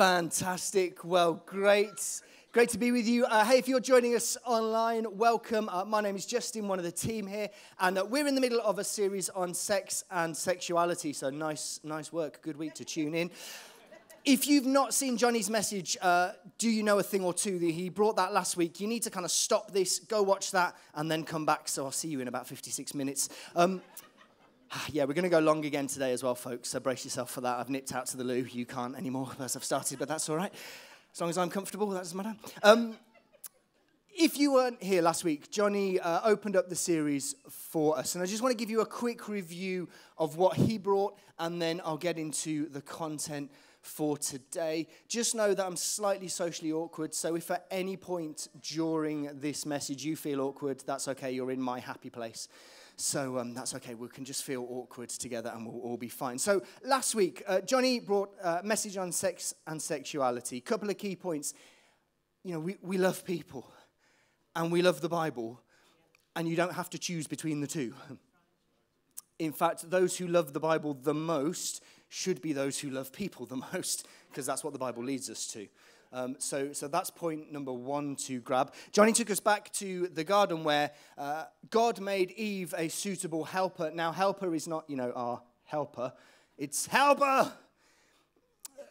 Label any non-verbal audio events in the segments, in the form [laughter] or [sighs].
Fantastic. Well, great. Great to be with you. Uh, hey, if you're joining us online, welcome. Uh, my name is Justyn, one of the team here, and uh, we're in the middle of a series on sex and sexuality. So nice, nice work. Good week to tune in. If you've not seen Johnny's message, uh, do you know a thing or two? He brought that last week. You need to kind of stop this, go watch that, and then come back. So I'll see you in about 56 minutes. Um, [sighs] Yeah, we're going to go long again today as well, folks. So brace yourself for that. I've nipped out to the loo. You can't anymore [laughs] as I've started, but that's all right. As long as I'm comfortable, that doesn't matter. Um, if you weren't here last week, Johnny uh, opened up the series for us. And I just want to give you a quick review of what he brought, and then I'll get into the content for today. Just know that I'm slightly socially awkward, so if at any point during this message you feel awkward, that's okay. You're in my happy place. So um, that's okay. We can just feel awkward together and we'll all be fine. So last week, uh, Johnny brought a message on sex and sexuality. A couple of key points. You know, we, we love people and we love the Bible, and you don't have to choose between the two. In fact, those who love the Bible the most should be those who love people the [laughs] most, because that's what the Bible leads us to. Um, so, so that's point number one to grab. Johnny took us back to the garden where uh, God made Eve a suitable helper. Now, helper is not, you know, our helper, it's helper.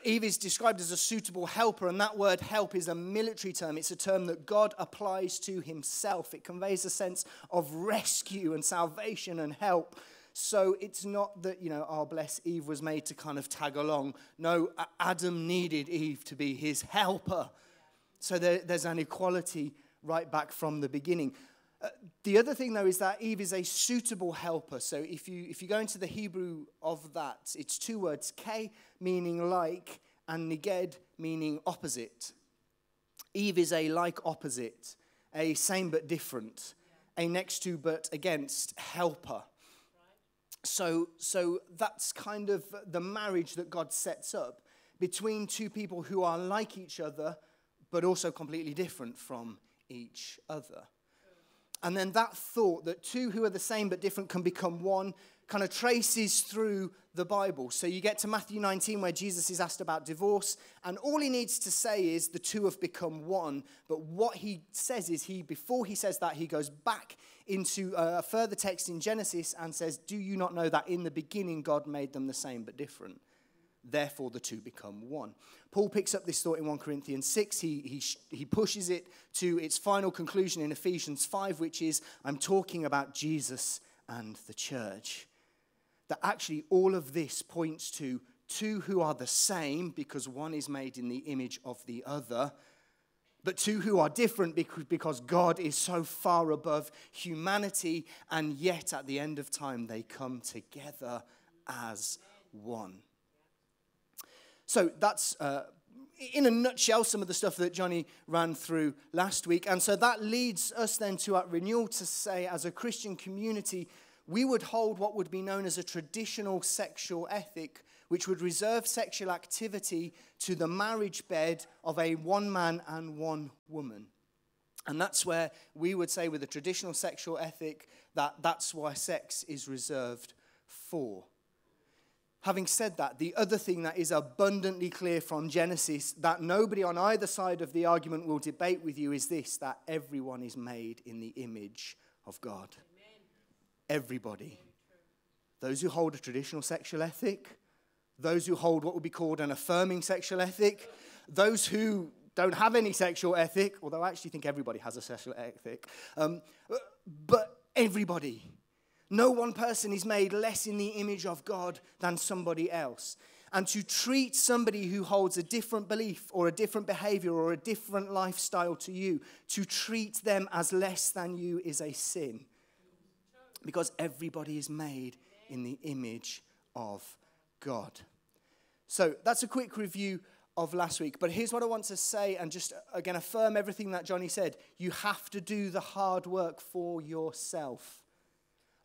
Eve is described as a suitable helper, and that word help is a military term. It's a term that God applies to himself. It conveys a sense of rescue and salvation and help. So it's not that, you know, oh, bless Eve was made to kind of tag along. No, Adam needed Eve to be his helper. So there, there's an equality right back from the beginning. Uh, the other thing, though, is that Eve is a suitable helper. So if you, if you go into the Hebrew of that, it's two words, ke meaning like, and neged meaning opposite. Eve is a like opposite, a same but different, a next to but against helper. So, so that's kind of the marriage that God sets up between two people who are like each other, but also completely different from each other. And then that thought that two who are the same but different can become one kind of traces through the Bible. So you get to Matthew 19 where Jesus is asked about divorce, and all he needs to say is the two have become one. But what he says is he, before he says that, he goes back into a further text in Genesis and says, Do you not know that in the beginning God made them the same but different? Therefore, the two become one. Paul picks up this thought in 1 Corinthians 6. He, he, he pushes it to its final conclusion in Ephesians 5, which is I'm talking about Jesus and the church. That actually all of this points to two who are the same because one is made in the image of the other but two who are different because God is so far above humanity, and yet at the end of time they come together as one. So that's, uh, in a nutshell, some of the stuff that Johnny ran through last week. And so that leads us then to at Renewal to say, as a Christian community, we would hold what would be known as a traditional sexual ethic which would reserve sexual activity to the marriage bed of a one man and one woman. And that's where we would say, with a traditional sexual ethic, that that's why sex is reserved for. Having said that, the other thing that is abundantly clear from Genesis that nobody on either side of the argument will debate with you is this that everyone is made in the image of God. Amen. Everybody. Those who hold a traditional sexual ethic, those who hold what would be called an affirming sexual ethic, those who don't have any sexual ethic, although I actually think everybody has a sexual ethic, um, but everybody. No one person is made less in the image of God than somebody else. And to treat somebody who holds a different belief or a different behavior or a different lifestyle to you, to treat them as less than you is a sin. Because everybody is made in the image of God. So that's a quick review of last week. But here's what I want to say and just again affirm everything that Johnny said. You have to do the hard work for yourself.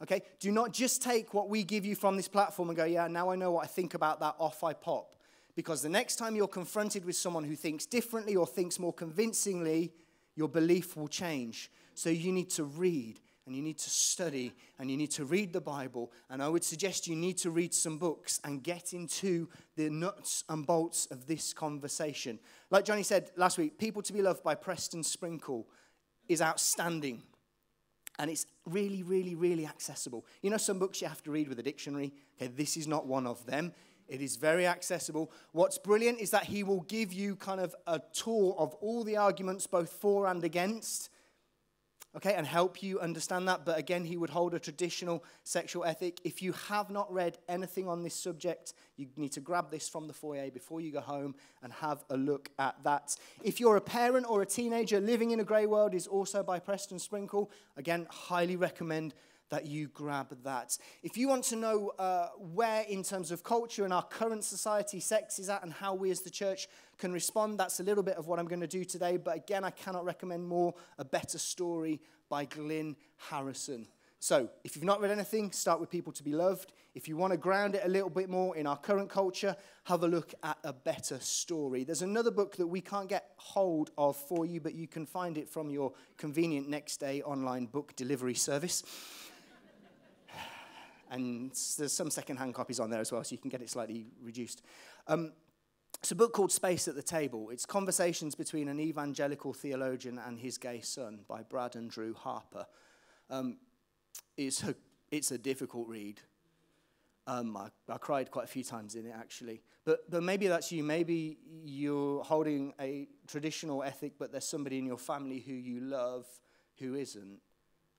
Okay? Do not just take what we give you from this platform and go, yeah, now I know what I think about that, off I pop. Because the next time you're confronted with someone who thinks differently or thinks more convincingly, your belief will change. So you need to read, and you need to study and you need to read the Bible. And I would suggest you need to read some books and get into the nuts and bolts of this conversation. Like Johnny said last week, People to be Loved by Preston Sprinkle is outstanding. And it's really, really, really accessible. You know, some books you have to read with a dictionary. Okay, this is not one of them. It is very accessible. What's brilliant is that he will give you kind of a tour of all the arguments, both for and against, okay, and help you understand that. But again, he would hold a traditional sexual ethic. If you have not read anything on this subject, you need to grab this from the foyer before you go home and have a look at that. If you're a parent or a teenager, Living in a Grey World is also by Preston Sprinkle. Again, highly recommend that you grab that. If you want to know uh, where, in terms of culture and our current society, sex is at and how we as the church can respond, that's a little bit of what I'm going to do today. But again, I cannot recommend more A Better Story by Glynn Harrison. So, if you've not read anything, start with People to Be Loved. If you want to ground it a little bit more in our current culture, have a look at A Better Story. There's another book that we can't get hold of for you, but you can find it from your convenient next day online book delivery service. And there's some second-hand copies on there as well, so you can get it slightly reduced. Um, it's a book called Space at the Table. It's conversations between an evangelical theologian and his gay son by Brad and Drew Harper. Um, it's, a, it's a difficult read. Um, I, I, cried quite a few times in it, actually. But, but maybe that's you. Maybe you're holding a traditional ethic, but there's somebody in your family who you love who isn't.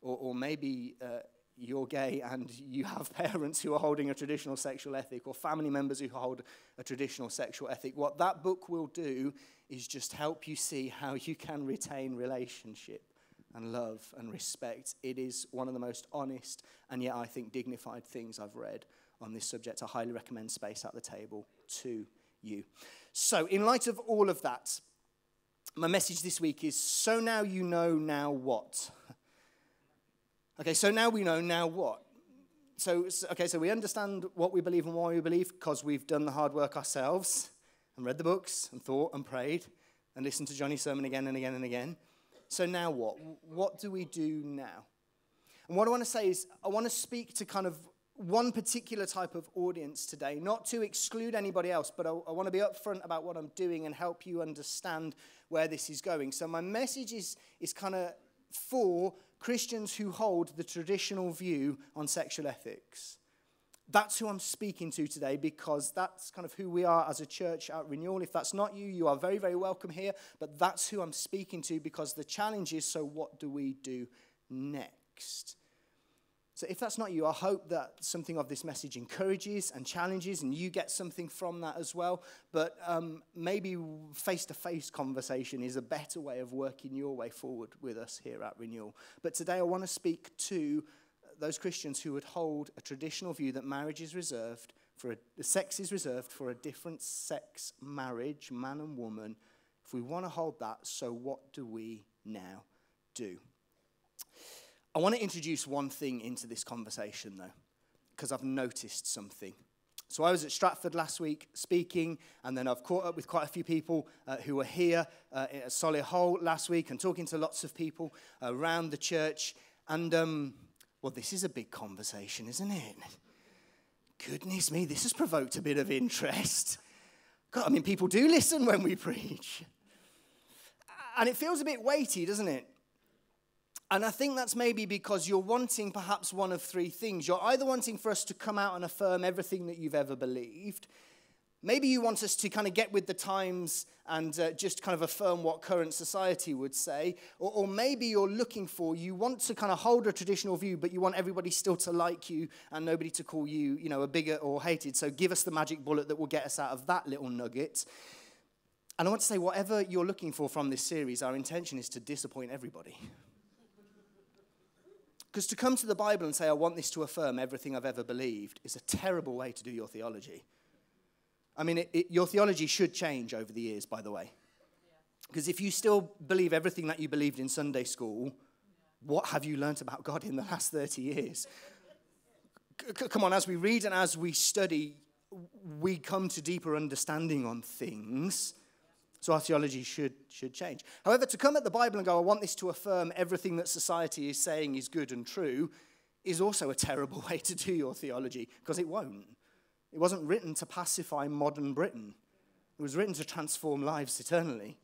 Or, or maybe uh, you're gay and you have [laughs] parents who are holding a traditional sexual ethic or family members who hold a traditional sexual ethic, what that book will do is just help you see how you can retain relationship and love and respect. It is one of the most honest and yet I think dignified things I've read on this subject. I highly recommend Space at the Table to you. So, in light of all of that, my message this week is so now you know, now what? Okay, so now we know, now what? So, okay, so we understand what we believe and why we believe because we've done the hard work ourselves and read the books and thought and prayed and listened to Johnny's sermon again and again and again. So now what? What do we do now? And what I want to say is, I want to speak to kind of one particular type of audience today, not to exclude anybody else, but I, I, want to be upfront about what I'm doing and help you understand where this is going. So my message is, is kind of for Christians who hold the traditional view on sexual ethics. That's who I'm speaking to today because that's kind of who we are as a church at Renewal. If that's not you, you are very, very welcome here. But that's who I'm speaking to because the challenge is so, what do we do next? So, if that's not you, I hope that something of this message encourages and challenges, and you get something from that as well. But um, maybe face to face conversation is a better way of working your way forward with us here at Renewal. But today, I want to speak to those Christians who would hold a traditional view that marriage is reserved for a, the sex is reserved for a different sex marriage, man and woman. If we want to hold that, so what do we now do? I want to introduce one thing into this conversation, though, because I've noticed something. So I was at Stratford last week speaking, and then I've caught up with quite a few people uh, who were here uh, at Solihull last week and talking to lots of people around the church. And, um, well, this is a big conversation, isn't it? Goodness me, this has provoked a bit of interest. God, I mean, people do listen when we preach. And it feels a bit weighty, doesn't it? And I think that's maybe because you're wanting perhaps one of three things. You're either wanting for us to come out and affirm everything that you've ever believed. Maybe you want us to kind of get with the times and uh, just kind of affirm what current society would say. Or, or, maybe you're looking for, you want to kind of hold a traditional view, but you want everybody still to like you and nobody to call you, you know, a bigot or hated. So give us the magic bullet that will get us out of that little nugget. And I want to say, whatever you're looking for from this series, our intention is to disappoint everybody. Because to come to the Bible and say, I want this to affirm everything I've ever believed, is a terrible way to do your theology. I mean, it, it, your theology should change over the years, by the way. Because if you still believe everything that you believed in Sunday school, what have you learnt about God in the last 30 years? C- come on, as we read and as we study, we come to deeper understanding on things. So our theology should, should change. However, to come at the Bible and go, I want this to affirm everything that society is saying is good and true, is also a terrible [laughs] way to do your theology, because it won't. It wasn't written to pacify modern Britain, it was written to transform lives eternally.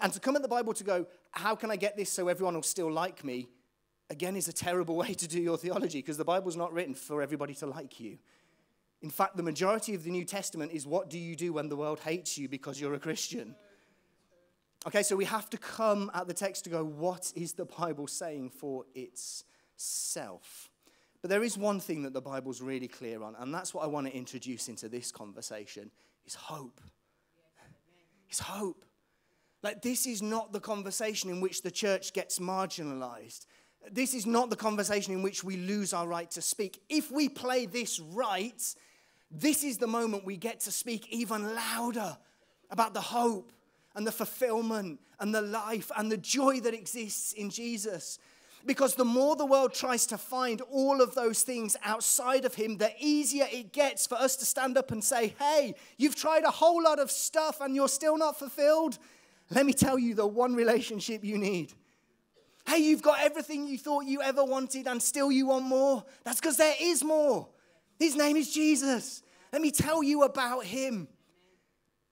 And to come at the Bible to go, how can I get this so everyone will still like me? Again, is a terrible [laughs] way to do your theology because the Bible's not written for everybody to like you. In fact, the majority of the New Testament is what do you do when the world hates you because you're a Christian? Okay, so we have to come at the text to go, what is the Bible saying for itself? But there is one thing that the Bible's really clear on, and that's what I want to introduce into this conversation is hope. It's hope. Like, this is not the conversation in which the church gets marginalized. This is not the conversation in which we lose our right to speak. If we play this right, this is the moment we get to speak even louder about the hope and the fulfillment and the life and the joy that exists in Jesus. Because the more the world tries to find all of those things outside of Him, the easier it gets for us to stand up and say, Hey, you've tried a whole lot of stuff and you're still not fulfilled. Let me tell you the one relationship you need. Hey, you've got everything you thought you ever wanted and still you want more. That's because there is more. His name is Jesus. Let me tell you about him.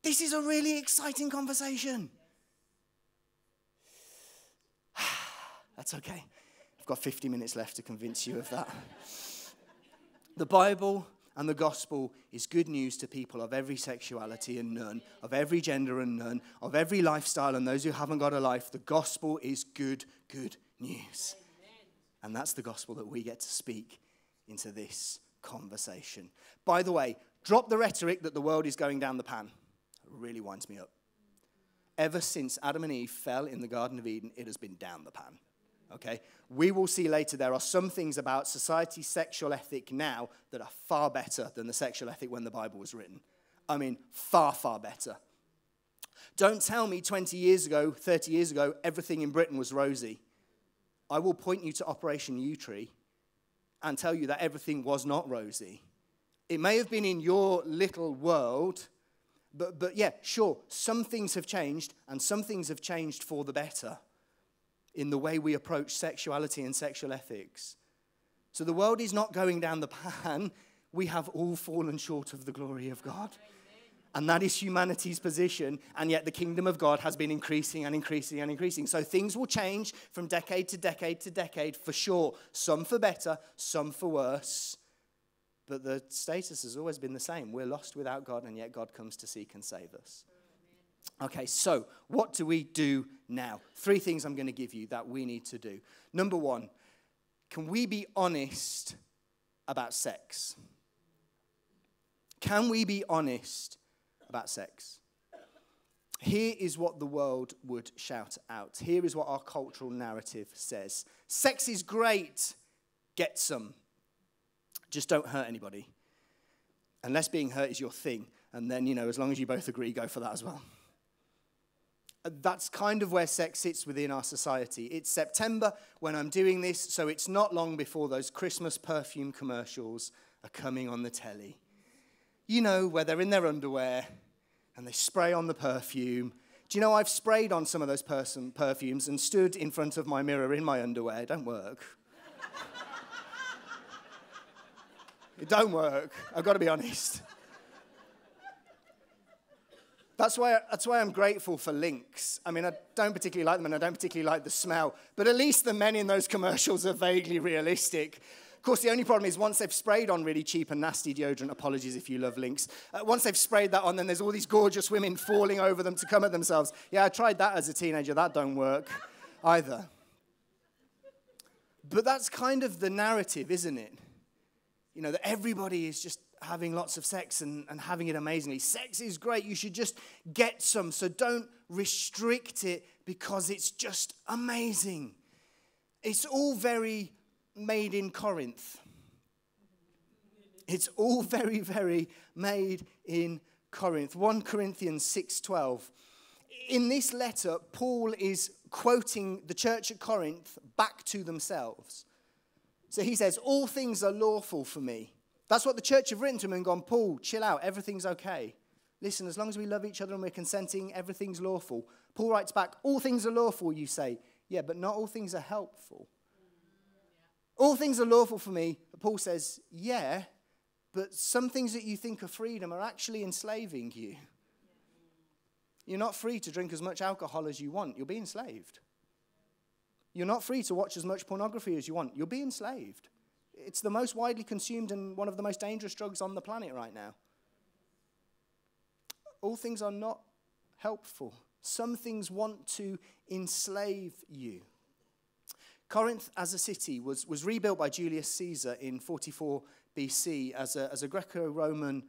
This is a really exciting conversation. [sighs] That's okay. I've got 50 minutes left to convince you of that. the Bible and the gospel is good news to people of every sexuality and none, of every gender and none, of every lifestyle and those who haven't got a life. The gospel is good, good news. And that's the gospel that we get to speak into this conversation. By the way, drop the rhetoric that the world is going down the pan. It really winds me up. Ever since Adam and Eve fell in the Garden of Eden, it has been down the pan okay? We will see later there are some things about society's sexual ethic now that are far better than the sexual ethic when the Bible was written. I mean, far, far better. Don't tell me 20 years ago, 30 years ago, everything in Britain was rosy. I will point you to Operation Yewtree and tell you that everything was not rosy. It may have been in your little world, but, but yeah, sure, some things have changed, and some things have changed for the better in the way we approach sexuality and sexual ethics. So the world is not going down the [laughs] pan. We have all fallen short of the glory of God. And that is humanity's position. And yet the kingdom of God has been increasing and increasing and increasing. So things will change from decade to decade to decade for sure. Some for better, some for worse. But the status has always been the same. We're lost without God, and yet God comes to seek and save us. Okay, so what do we do now? Three things I'm going to give you that we need to do. Number one, can we be honest about sex? Can we be honest about sex? Here is what the world would shout out. Here is what our cultural narrative says Sex is great, get some. Just don't hurt anybody. Unless being hurt is your thing. And then, you know, as long as you both agree, go for that as well that's kind of where sex sits within our society. It's September when I'm doing this, so it's not long before those Christmas perfume commercials are coming on the telly. You know, where they're in their underwear and they spray on the perfume. Do you know I've sprayed on some of those person, perfumes and stood in front of my mirror in my underwear? Don't work. it don't work. I've got to be honest. That's why, that's why I'm grateful for Lynx. I mean, I don't particularly like them and I don't particularly like the smell, but at least the men in those commercials are vaguely realistic. Of course, the only problem is once they've sprayed on really cheap and nasty deodorant, apologies if you love Lynx, uh, once they've sprayed that on, then there's all these gorgeous women falling over them to come at themselves. Yeah, I tried that as a teenager. That don't work either. But that's kind of the narrative, isn't it? You know, that everybody is just having lots of sex and, and having it amazingly. Sex is great. You should just get some. So don't restrict it because it's just amazing. It's all very made in Corinth. It's all very, very made in Corinth. 1 Corinthians 6:12. In this letter, Paul is quoting the church at Corinth back to themselves. So he says, All things are lawful for me that's what the church have written to him and gone, Paul, chill out, everything's okay. Listen, as long as we love each other and we're consenting, everything's lawful. Paul writes back, All things are lawful, you say. Yeah, but not all things are helpful. All things are lawful for me. Paul says, Yeah, but some things that you think are freedom are actually enslaving you. You're not free to drink as much alcohol as you want. You'll be enslaved. You're not free to watch as much pornography as you want. You'll be enslaved. It's the most widely consumed and one of the most dangerous drugs on the planet right now all things are not helpful. Some things want to enslave you. Corinth as a city was, was rebuilt by Julius Caesar in 44 BC as a, as a Greco Roman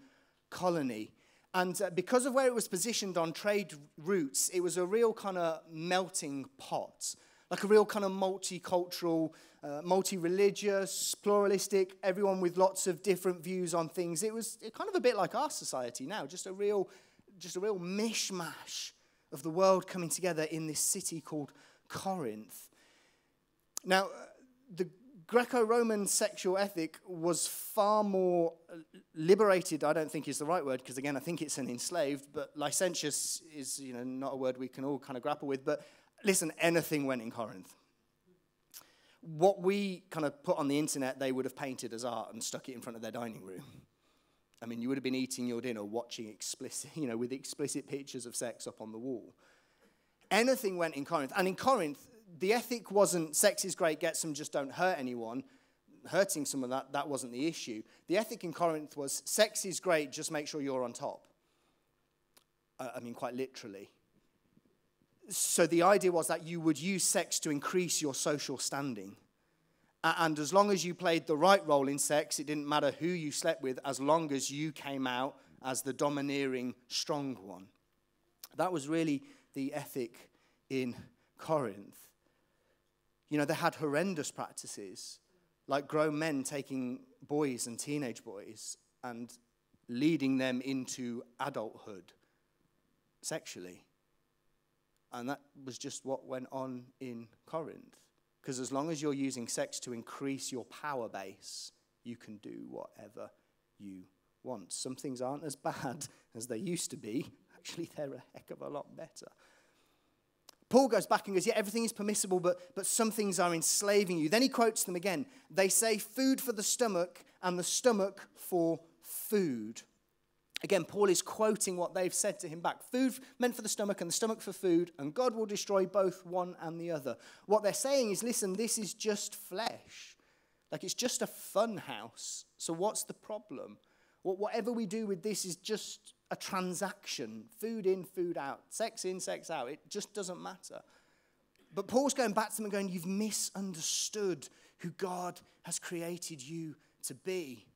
colony. And uh, because of where it was positioned on trade routes, it was a real kind of melting pot, like a real kind of multicultural, uh, multi religious, pluralistic, everyone with lots of different views on things. It was kind of a bit like our society now, just a real just a real mishmash of the world coming together in this city called Corinth. Now, uh, the Greco Roman sexual ethic was far more liberated, I don't think is the right word, because again, I think it's an enslaved, but licentious is you know, not a word we can all kind of grapple with. But listen, anything went in Corinth. What we kind of put on the internet, they would have painted as art and stuck it in front of their dining room. I mean, you would have been eating your dinner watching explicit, [laughs] you know, with explicit pictures of sex up on the wall. Anything went in Corinth. And in Corinth, the ethic wasn't sex is great, get some, just don't hurt anyone. Hurting someone, that, that wasn't the issue. The ethic in Corinth was sex is great, just make sure you're on top. I mean, quite literally. So the idea was that you would use sex to increase your social standing. And as long as you played the right role in sex, it didn't matter who you slept with, as long as you came out as the domineering, strong one. That was really the ethic in Corinth. You know, they had horrendous practices, like grown men taking boys and teenage boys and leading them into adulthood sexually. And that was just what went on in Corinth. Because as long as you're using sex to increase your power base, you can do whatever you want. Some things aren't as [laughs] bad as they used to be. Actually, they're a heck of a lot better. Paul goes back and goes, Yeah, everything is permissible, but, but some things are enslaving you. Then he quotes them again. They say, Food for the stomach, and the stomach for food. Again, Paul is quoting what they've said to him back food meant for the stomach and the stomach for food, and God will destroy both one and the other. What they're saying is listen, this is just flesh. Like it's just a fun house. So what's the problem? Whatever we do with this is just a transaction food in, food out, sex in, sex out. It just doesn't matter. But Paul's going back to them and going, You've misunderstood who God has created you to be.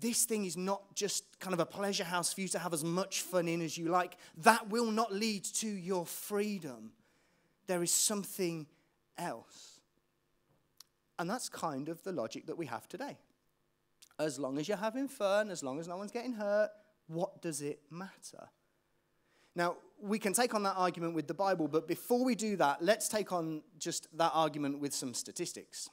This thing is not just kind of a pleasure house for you to have as much fun in as you like. That will not lead to your freedom. There is something else. And that's kind of the logic that we have today. As long as you're having fun, as long as no one's getting hurt, what does it matter? Now, we can take on that argument with the Bible, but before we do that, let's take on just that argument with some statistics.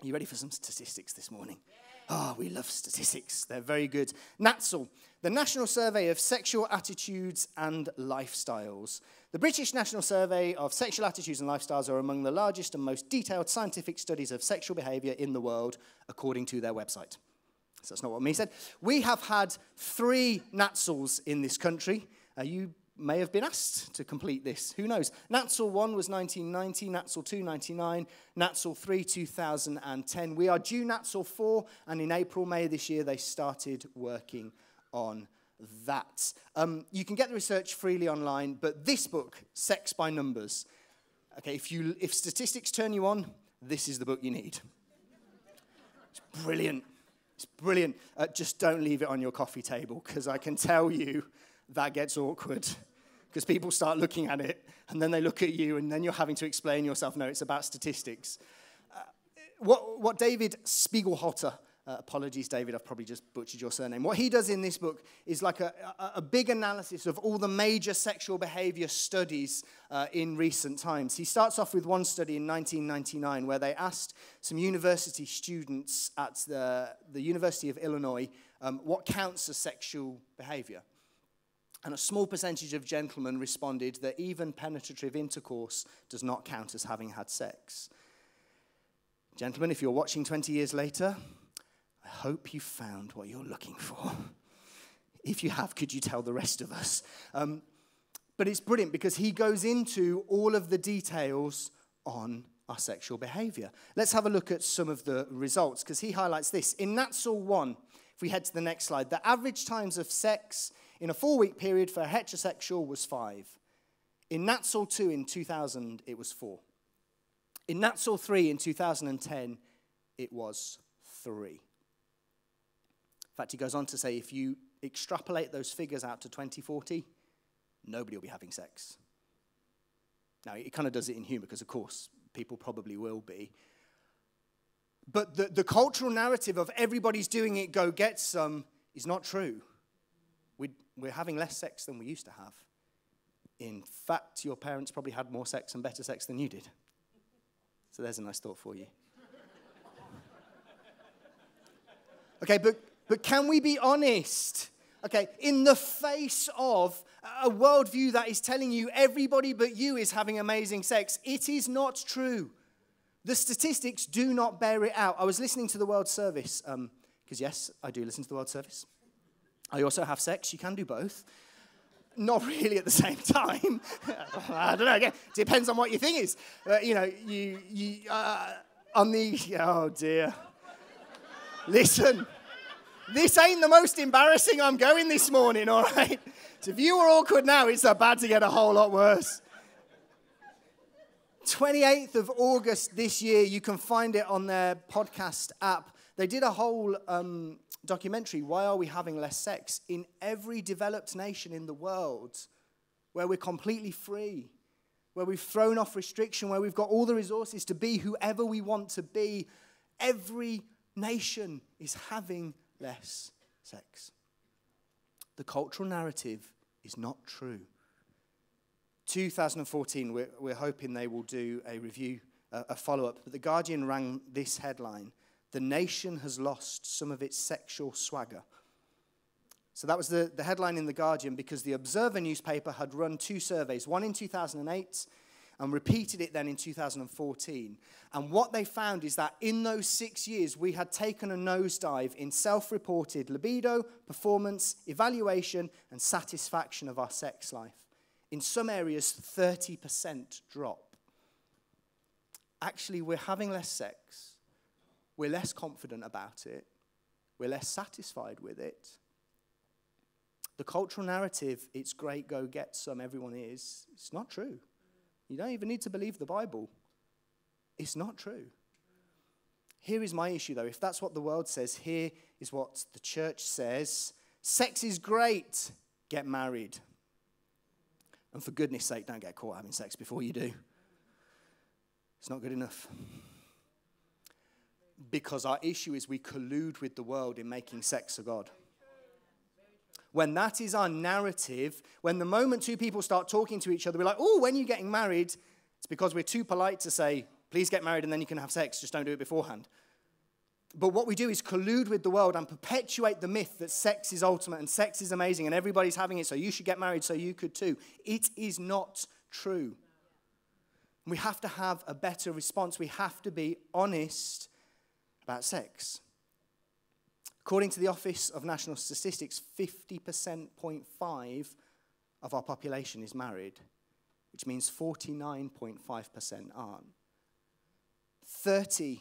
Are you ready for some statistics this morning? Yeah. Oh, we love statistics. They're very good. Natsal, the National Survey of Sexual Attitudes and Lifestyles. The British National Survey of Sexual Attitudes and Lifestyles are among the largest and most detailed scientific studies of sexual behavior in the world, according to their website. So that's not what me said. We have had three Natsals in this country. Uh, you may have been asked to complete this. Who knows? Natsal 1 was 1990, Natsal 2 99, Natsal 3 2010. We are due Natsal 4, and in April, May this year, they started working on that. Um, you can get the research freely online, but this book, Sex by Numbers, okay, if, you, if statistics turn you on, this is the book you need. It's brilliant. It's brilliant. Uh, just don't leave it on your coffee table because I can tell you that gets awkward because people start looking at it and then they look at you and then you're having to explain yourself. No, it's about statistics. Uh, what, what David Spiegelhalter, uh, apologies, David, I've probably just butchered your surname. What he does in this book is like a, a, a big analysis of all the major sexual behavior studies uh, in recent times. He starts off with one study in 1999 where they asked some university students at the, the University of Illinois um, what counts as sexual behavior. And a small percentage of gentlemen responded that even penetrative intercourse does not count as having had sex. Gentlemen, if you're watching 20 years later, hope you found what you're looking for. If you have, could you tell the rest of us? Um, but it's brilliant because he goes into all of the details on our sexual behavior. Let's have a look at some of the results because he highlights this. In Natsal 1, if we head to the next slide, the average times of sex in a four week period for a heterosexual was five. In Natsal 2 in 2000, it was four. In Natsal 3 in 2010, it was three. In fact, he goes on to say if you extrapolate those figures out to 2040, nobody will be having sex. Now, he kind of does it in humor because, of course, people probably will be. But the, the cultural narrative of everybody's doing it, go get some, is not true. we we're having less sex than we used to have. In fact, your parents probably had more sex and better sex than you did. So there's a nice thought for you. [laughs] Okay, but, but can we be honest? Okay, in the face of a worldview that is telling you everybody but you is having amazing sex, it is not true. The statistics do not bear it out. I was listening to the World Service, because um, yes, I do listen to the World Service. I also have sex, you can do both. Not really at the same time. [laughs] I don't know, again, depends on what your thing is. Uh, you know, you, you uh, on the, oh dear. Listen, this ain't the most embarrassing I'm going this morning, all right? So if you were awkward now, it's about to get a whole lot worse. 28th of August this year, you can find it on their podcast app. They did a whole um, documentary, Why Are We Having Less Sex? in every developed nation in the world where we're completely free, where we've thrown off restriction, where we've got all the resources to be whoever we want to be. Every nation is having less sex. The cultural narrative is not true. 2014, we're, we're hoping they will do a review, uh, a follow up. But The Guardian ran this headline The nation has lost some of its sexual swagger. So that was the, the headline in The Guardian because the Observer newspaper had run two surveys, one in 2008 and repeated it then in 2014. And what they found is that in those six years, we had taken a nosedive in self reported libido, performance, evaluation, and satisfaction of our sex life. In some areas, 30% drop. Actually, we're having less sex, we're less confident about it, we're less satisfied with it. The cultural narrative, it's great, go get some, everyone is, it's not true. You don't even need to believe the Bible. It's not true. Here is my issue, though. If that's what the world says, here is what the church says sex is great, get married. And for goodness sake, don't get caught having sex before you do. It's not good enough. Because our issue is we collude with the world in making sex a God when that is our narrative, when the moment two people start talking to each other, we're like, oh, when are you getting married? It's because we're too polite to say, please get married and then you can have sex, just don't do it beforehand. But what we do is collude with the world and perpetuate the myth that sex is ultimate and sex is amazing and everybody's having it, so you should get married, so you could too. It is not true. We have to have a better response. We have to be honest about sex. According to the Office of National Statistics, 50.5% of our population is married, which means 49.5% aren't. 35%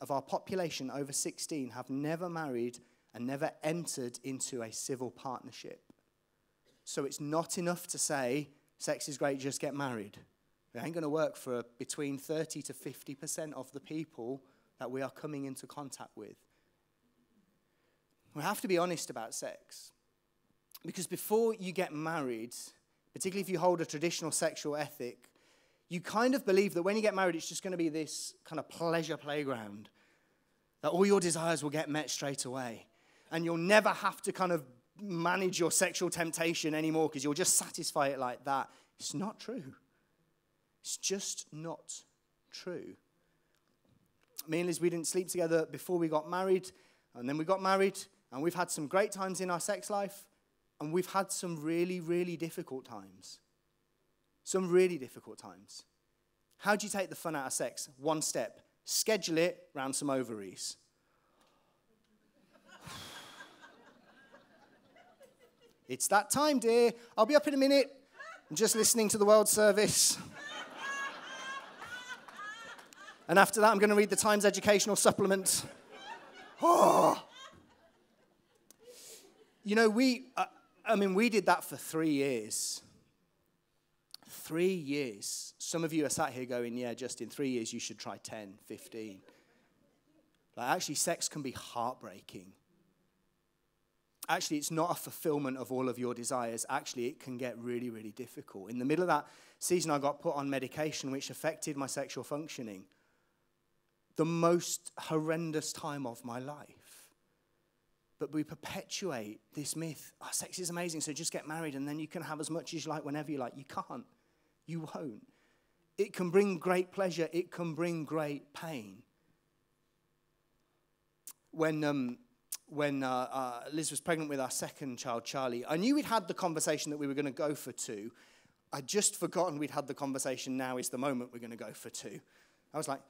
of our population over 16 have never married and never entered into a civil partnership. So it's not enough to say, sex is great, just get married. It ain't going to work for between 30 to 50% of the people that we are coming into contact with. We have to be honest about sex. Because before you get married, particularly if you hold a traditional sexual ethic, you kind of believe that when you get married, it's just going to be this kind of pleasure playground, that all your desires will get met straight away. And you'll never have to kind of manage your sexual temptation anymore because you'll just satisfy it like that. It's not true. It's just not true. Me and Liz, we didn't sleep together before we got married, and then we got married, and we've had some great times in our sex life, And we've had some really, really difficult times. Some really difficult times. How do you take the fun out of sex? One step schedule it round some ovaries. [sighs] it's that time, dear. I'll be up in a minute. I'm just listening to the world service. [laughs] and after that, I'm going to read the Times educational supplement. [sighs] Oh. You know, we, uh, I mean, we did that for three years. Three years. Some of you are sat here going, yeah, just in three years, you should try 10, 15. Like, actually, sex can be heartbreaking. Actually, it's not a fulfillment of all of your desires. Actually, it can get really, really difficult. In the middle of that season, I got put on medication which affected my sexual functioning. The most horrendous time of my life. But we perpetuate this myth oh, sex is amazing, so just get married and then you can have as much as you like whenever you like. You can't. You won't. It can bring great pleasure, it can bring great pain. When, um, when uh, uh, Liz was pregnant with our second child, Charlie, I knew we'd had the conversation that we were going to go for two. I'd just forgotten we'd had the conversation, now is the moment we're going to go for two. I was like,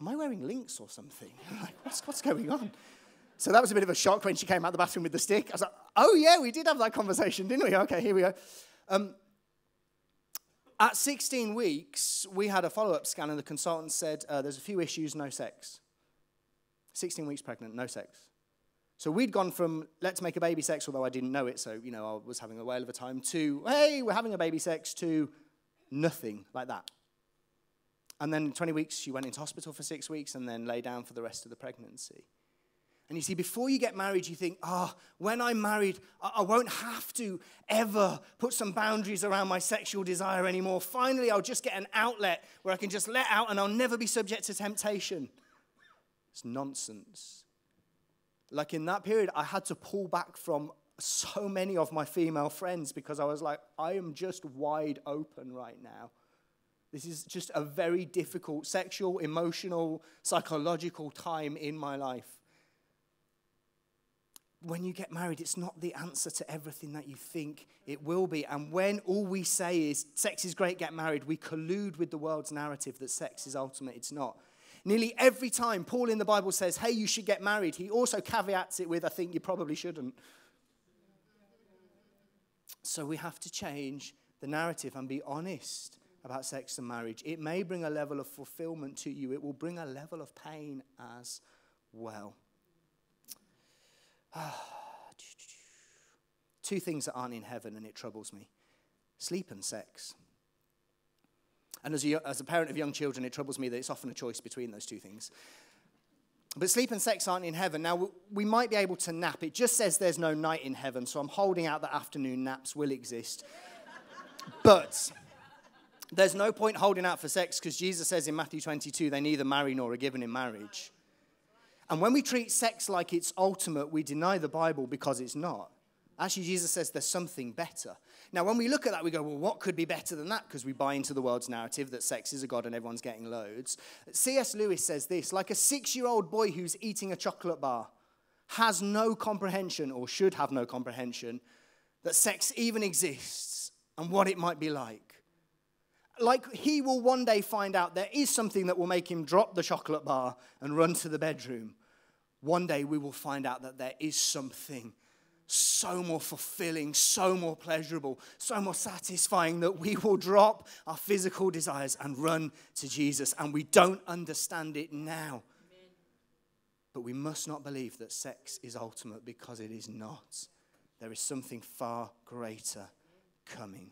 Am I wearing Lynx or something? [laughs] like, what's, what's going on? So that was a bit of a shock when she came out the bathroom with the stick. I was like, oh, yeah, we did have that conversation, didn't we? Okay, here we go. Um, at 16 weeks, we had a follow up scan, and the consultant said, uh, There's a few issues, no sex. 16 weeks pregnant, no sex. So we'd gone from let's make a baby sex, although I didn't know it, so you know I was having a whale of a time, to hey, we're having a baby sex, to nothing like that. And then 20 weeks, she went into hospital for six weeks and then lay down for the rest of the pregnancy. And you see, before you get married, you think, ah, oh, when I'm married, I won't have to ever put some boundaries around my sexual desire anymore. Finally, I'll just get an outlet where I can just let out and I'll never be subject to temptation. It's nonsense. Like in that period, I had to pull back from so many of my female friends because I was like, I am just wide open right now. This is just a very difficult sexual, emotional, psychological time in my life when you get married, it's not the answer to everything that you think it will be. And when all we say is sex is great, get married, we collude with the world's narrative that sex is ultimate. It's not. Nearly every time Paul in the Bible says, hey, you should get married, he also caveats it with, I think you probably shouldn't. So we have to change the narrative and be honest about sex and marriage. It may bring a level of fulfillment to you, it will bring a level of pain as well. [sighs] Two things that aren't in heaven, and it troubles me sleep and sex. And as a, as a parent of young children, it troubles me that it's often a choice between those two things. But sleep and sex aren't in heaven. Now, we might be able to nap. It just says there's no night in heaven, so I'm holding out that afternoon naps will exist. but there's no point holding out for sex because Jesus says in Matthew 22 they neither marry nor are given in marriage. And when we treat sex like it's ultimate, we deny the Bible because it's not. Actually, Jesus says there's something better. Now, when we look at that, we go, well, what could be better than that? Because we buy into the world's narrative that sex is a god and everyone's getting loads. C.S. Lewis says this like a six year old boy who's eating a chocolate bar has no comprehension, or should have no comprehension, that sex even exists and what it might be like like he will one day find out there is something that will make him drop the chocolate bar and run to the bedroom. One day we will find out that there is something so more fulfilling, so more pleasurable, so more satisfying that we will drop our physical desires and run to Jesus. And we don't understand it now. But we must not believe that sex is ultimate because it is not. There is something far greater coming.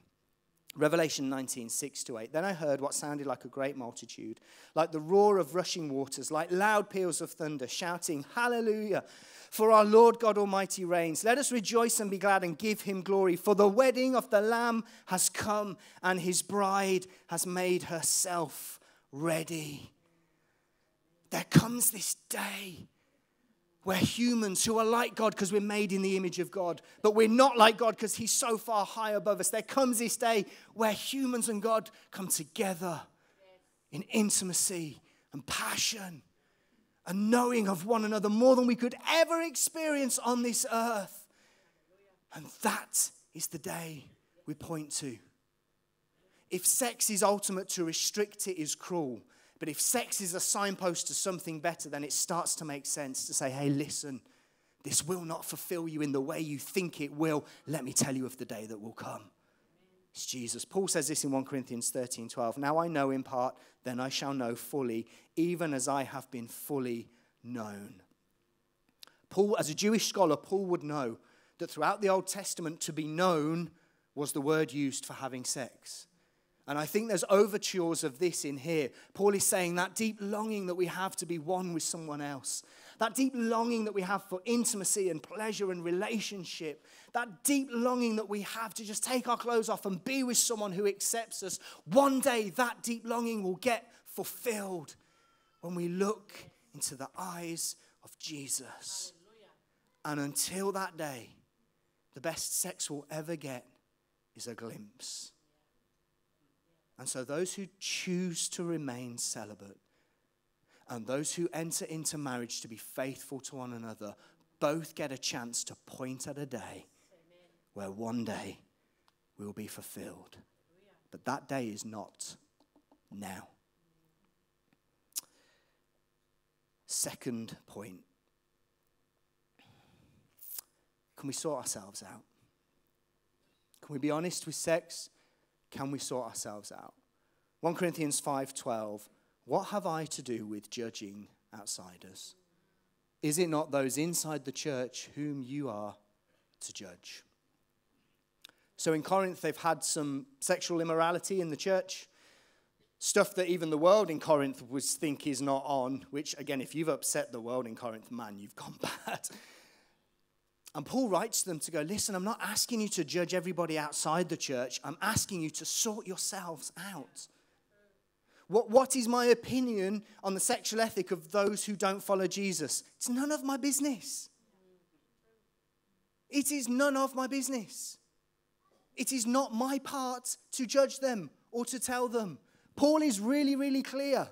Revelation 19, 6 to 8. Then I heard what sounded like a great multitude, like the roar of rushing waters, like loud peals of thunder, shouting, Hallelujah! For our Lord God Almighty reigns. Let us rejoice and be glad and give him glory. For the wedding of the Lamb has come, and his bride has made herself ready. There comes this day we're humans who are like God because we're made in the image of God, but we're not like God because He's so far high above us. There comes this day where humans and God come together in intimacy and passion and knowing of one another more than we could ever experience on this earth. And that is the day we point to. If sex is ultimate, to restrict it is cruel. But if sex is a signpost to something better, then it starts to make sense to say, hey, listen, this will not fulfill you in the way you think it will. Let me tell you of the day that will come. It's Jesus. Paul says this in 1 Corinthians 13 12. Now I know in part, then I shall know fully, even as I have been fully known. Paul, as a Jewish scholar, Paul would know that throughout the Old Testament, to be known was the word used for having sex. And I think there's overtures of this in here. Paul is saying that deep longing that we have to be one with someone else, that deep longing that we have for intimacy and pleasure and relationship, that deep longing that we have to just take our clothes off and be with someone who accepts us. One day that deep longing will get fulfilled when we look into the eyes of Jesus. And until that day, the best sex we'll ever get is a glimpse and so those who choose to remain celibate and those who enter into marriage to be faithful to one another both get a chance to point at a day where one day we will be fulfilled. But that day is not now. Second point can we sort ourselves out? Can we be honest with sex? Can we sort ourselves out? 1 Corinthians 5:12 What have I to do with judging outsiders? Is it not those inside the church whom you are to judge? So in Corinth they've had some sexual immorality in the church. Stuff that even the world in Corinth would think is not on, which again if you've upset the world in Corinth, man, you've gone [laughs] bad. And Paul writes to them to go, listen, I'm not asking you to judge everybody outside the church. I'm asking you to sort yourselves out. What, what is my opinion on the sexual ethic of those who don't follow Jesus? It's none of my business. It is none of my business. It is not my part to judge them or to tell them. Paul is really, really clear.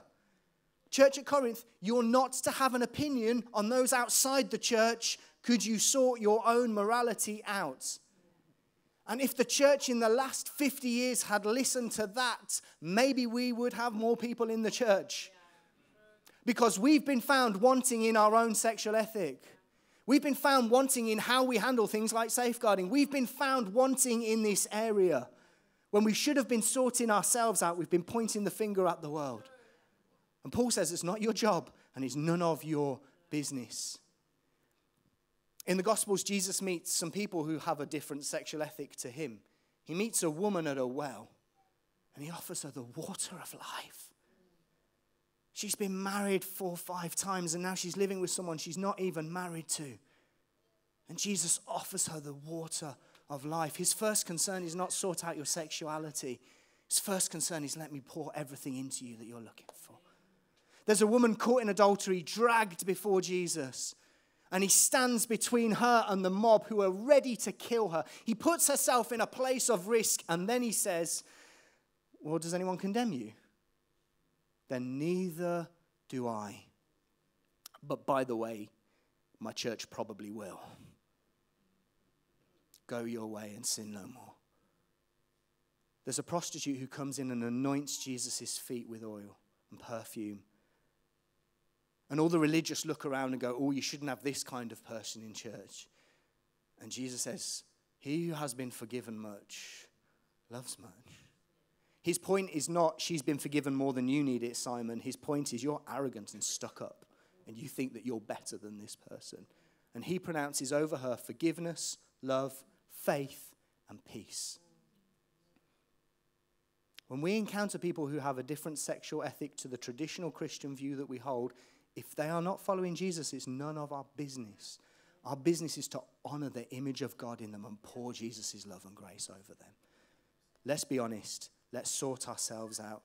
Church at Corinth, you're not to have an opinion on those outside the church could you sort your own morality out? And if the church in the last 50 years had listened to that, maybe we would have more people in the church. Because we've been found wanting in our own sexual ethic. We've been found wanting in how we handle things like safeguarding. We've been found wanting in this area. When we should have been sorting ourselves out, we've been pointing the finger at the world. And Paul says it's not your job and it's none of your business. In the Gospels, Jesus meets some people who have a different sexual ethic to him. He meets a woman at a well and he offers her the water of life. She's been married four or five times and now she's living with someone she's not even married to. And Jesus offers her the water of life. His first concern is not sort out your sexuality, his first concern is let me pour everything into you that you're looking for. There's a woman caught in adultery, dragged before Jesus and he stands between her and the mob who are ready to kill her. He puts herself in a place of risk, and then he says, Well, does anyone condemn you? Then neither do I. But by the way, my church probably will. Go your way and sin no more. There's a prostitute who comes in and anoints Jesus' feet with oil and perfume. And all the religious look around and go, Oh, you shouldn't have this kind of person in church. And Jesus says, He who has been forgiven much loves much. His point is not, She's been forgiven more than you need it, Simon. His point is, You're arrogant and stuck up, and you think that you're better than this person. And he pronounces over her forgiveness, love, faith, and peace. When we encounter people who have a different sexual ethic to the traditional Christian view that we hold, if they are not following Jesus, it's none of our business. Our business is to honor the image of God in them and pour Jesus' love and grace over them. Let's be honest. Let's sort ourselves out.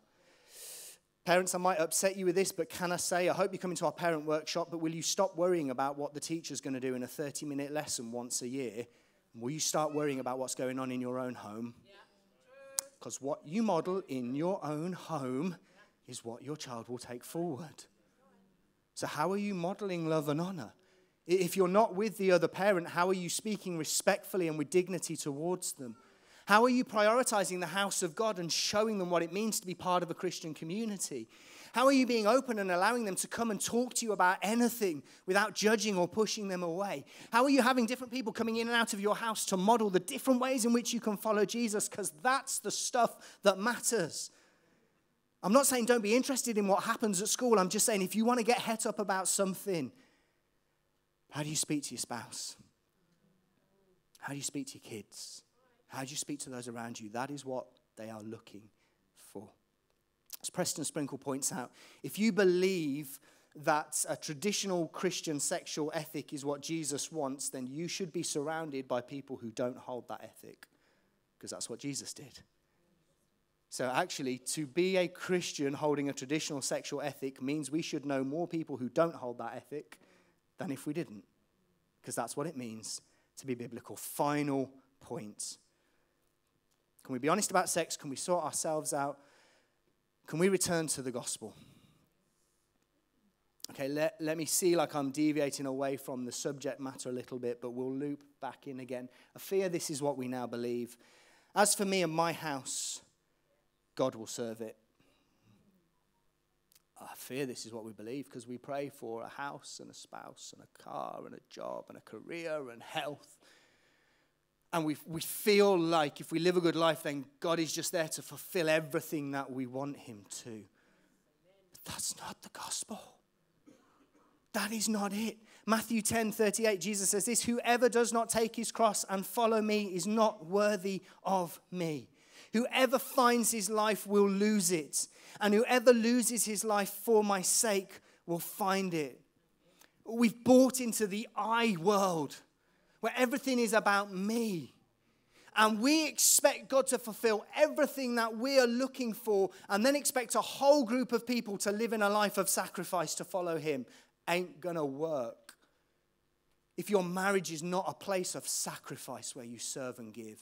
Parents, I might upset you with this, but can I say, I hope you come into our parent workshop, but will you stop worrying about what the teacher's going to do in a 30 minute lesson once a year? Will you start worrying about what's going on in your own home? Because what you model in your own home is what your child will take forward. So, how are you modeling love and honor? If you're not with the other parent, how are you speaking respectfully and with dignity towards them? How are you prioritizing the house of God and showing them what it means to be part of a Christian community? How are you being open and allowing them to come and talk to you about anything without judging or pushing them away? How are you having different people coming in and out of your house to model the different ways in which you can follow Jesus? Because that's the stuff that matters. I'm not saying don't be interested in what happens at school. I'm just saying if you want to get het up about something, how do you speak to your spouse? How do you speak to your kids? How do you speak to those around you? That is what they are looking for. As Preston Sprinkle points out, if you believe that a traditional Christian sexual ethic is what Jesus wants, then you should be surrounded by people who don't hold that ethic, because that's what Jesus did. So, actually, to be a Christian holding a traditional sexual ethic means we should know more people who don't hold that ethic than if we didn't, because that's what it means to be biblical. Final point. Can we be honest about sex? Can we sort ourselves out? Can we return to the gospel? Okay, let, let me see like I'm deviating away from the subject matter a little bit, but we'll loop back in again. I fear this is what we now believe. As for me and my house, God will serve it. I fear this is what we believe because we pray for a house and a spouse and a car and a job and a career and health. And we, we feel like if we live a good life, then God is just there to fulfill everything that we want Him to. But that's not the gospel. That is not it. Matthew 10 38, Jesus says this Whoever does not take his cross and follow me is not worthy of me. Whoever finds his life will lose it, and whoever loses his life for my sake will find it. We've bought into the I world where everything is about me. And we expect God to fulfill everything that we are looking for, and then expect a whole group of people to live in a life of sacrifice to follow Him. Ain't gonna work. If your marriage is not a place of sacrifice where you serve and give,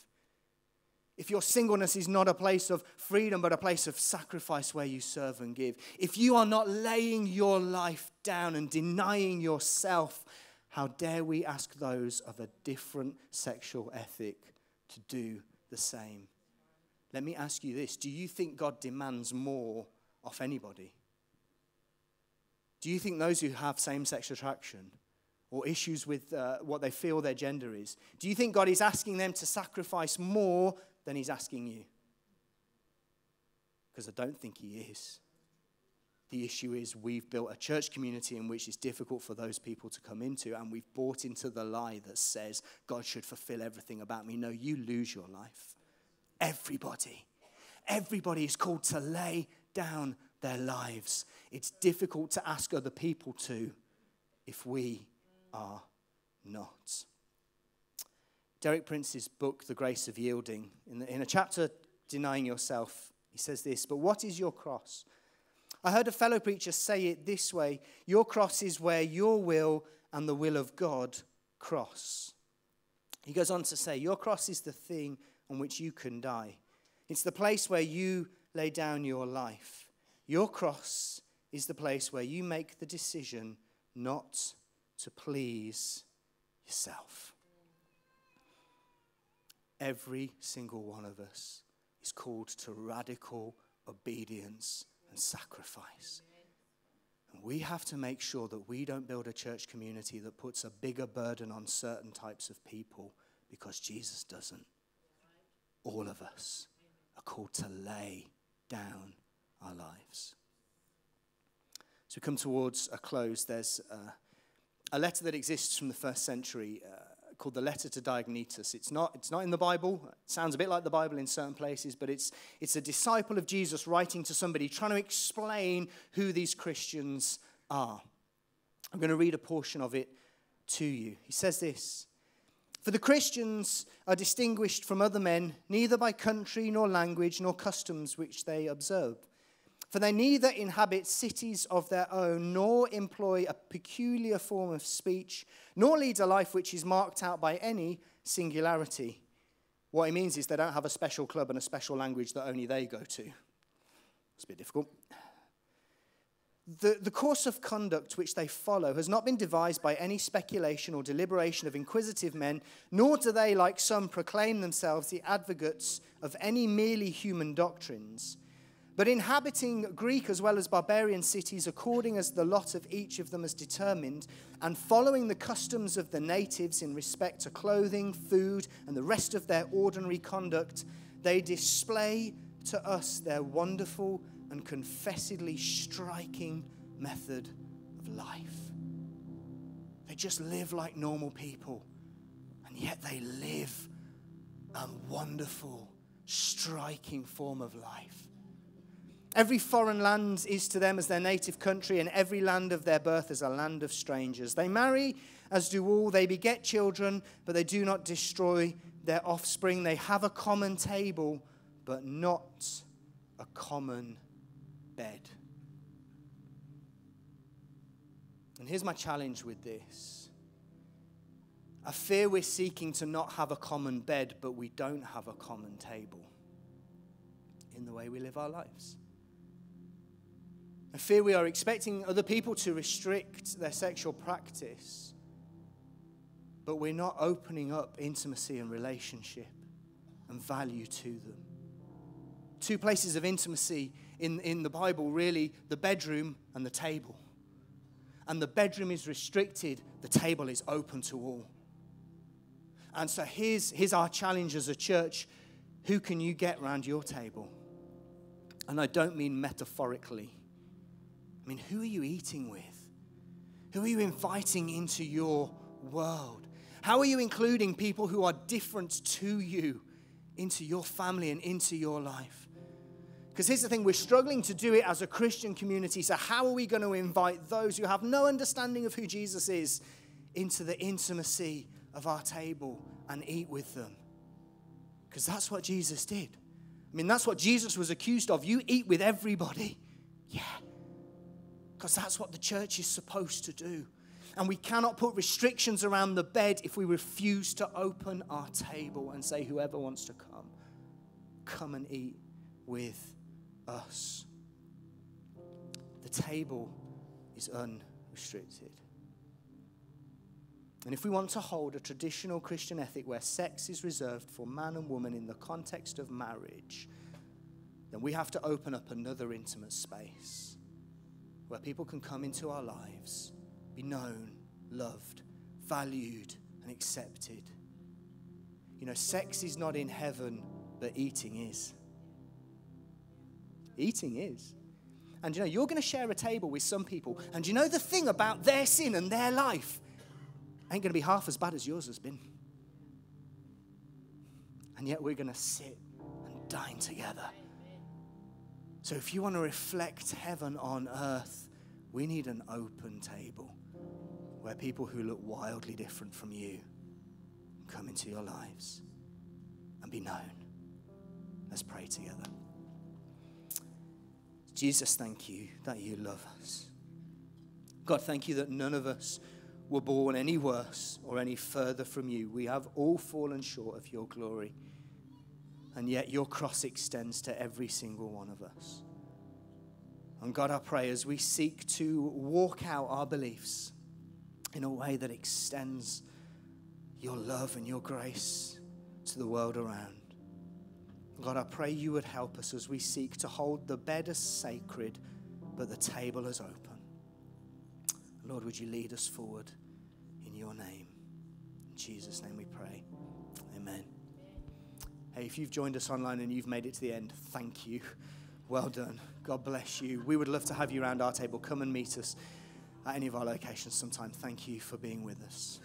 if your singleness is not a place of freedom, but a place of sacrifice where you serve and give, if you are not laying your life down and denying yourself, how dare we ask those of a different sexual ethic to do the same? Let me ask you this Do you think God demands more of anybody? Do you think those who have same sex attraction or issues with uh, what they feel their gender is, do you think God is asking them to sacrifice more then he's asking you. Because I don't think he is. The issue is we've built a church community in which it's difficult for those people to come into, and we've bought into the lie that says God should fulfill everything about me. No, you lose your life. Everybody. Everybody is called to lay down their lives. It's difficult to ask other people to if we are not. Derek Prince's book, The Grace of Yielding, in, the, in a chapter, Denying Yourself, he says this But what is your cross? I heard a fellow preacher say it this way Your cross is where your will and the will of God cross. He goes on to say, Your cross is the thing on which you can die. It's the place where you lay down your life. Your cross is the place where you make the decision not to please yourself. Every single one of us is called to radical obedience and sacrifice. And we have to make sure that we don't build a church community that puts a bigger burden on certain types of people because Jesus doesn't. All of us are called to lay down our lives. So we come towards a close. There's a, a letter that exists from the first century. Uh, called the Letter to Diognetus. It's not, it's not in the Bible. It sounds a bit like the Bible in certain places, but it's, it's a disciple of Jesus writing to somebody, trying to explain who these Christians are. I'm going to read a portion of it to you. He says this For the Christians are distinguished from other men neither by country nor language nor customs which they observe for they neither inhabit cities of their own, nor employ a peculiar form of speech, nor lead a life which is marked out by any singularity. What he means is they don't have a special club and a special language that only they go to. It's a bit difficult. The, the course of conduct which they follow has not been devised by any speculation or deliberation of inquisitive men, nor do they, like some, proclaim themselves the advocates of any merely human doctrines. But inhabiting Greek as well as barbarian cities, according as the lot of each of them is determined, and following the customs of the natives in respect to clothing, food, and the rest of their ordinary conduct, they display to us their wonderful and confessedly striking method of life. They just live like normal people, and yet they live a wonderful, striking form of life. Every foreign land is to them as their native country, and every land of their birth as a land of strangers. They marry, as do all. They beget children, but they do not destroy their offspring. They have a common table, but not a common bed. And here's my challenge with this I fear we're seeking to not have a common bed, but we don't have a common table in the way we live our lives. I fear we are expecting other people to restrict their sexual practice, but we're not opening up intimacy and relationship and value to them. Two places of intimacy in, in the Bible really the bedroom and the table. And the bedroom is restricted, the table is open to all. And so here's, here's our challenge as a church who can you get round your table? And I don't mean metaphorically. I mean, who are you eating with? Who are you inviting into your world? How are you including people who are different to you into your family and into your life? Because here's the thing we're struggling to do it as a Christian community. So, how are we going to invite those who have no understanding of who Jesus is into the intimacy of our table and eat with them? Because that's what Jesus did. I mean, that's what Jesus was accused of. You eat with everybody. Yeah. Because that's what the church is supposed to do. And we cannot put restrictions around the bed if we refuse to open our table and say, whoever wants to come, come and eat with us. The table is unrestricted. And if we want to hold a traditional Christian ethic where sex is reserved for man and woman in the context of marriage, then we have to open up another intimate space where people can come into our lives, be known, loved, valued, and accepted. You know, sex is not in heaven, but eating is. Eating is. And you know, you're going to share a table with some people, and you know the thing about their sin and their life ain't going to be half as bad as yours has been. And yet we're going to sit and dine together. So if you want to reflect heaven on earth, we need an open table where people who look wildly different from you come into your lives and be known. Let's pray together. Jesus, thank you that you love us. God, thank you that none of us were born any worse or any further from you. We have all fallen short of your glory. And yet your cross extends to every single one of us. And God, I pray as we seek to walk out our beliefs in a way that extends your love and your grace to the world around. God, I pray you would help us as we seek to hold the bed as sacred, but the table as open. Lord, would you lead us forward in your name? In Jesus' name we pray. Amen. Hey, if you've joined us online and you've made it to the end, thank you. Well done. God bless you. We would love to have you around our table. Come and meet us at any of our locations sometime. Thank you for being with us.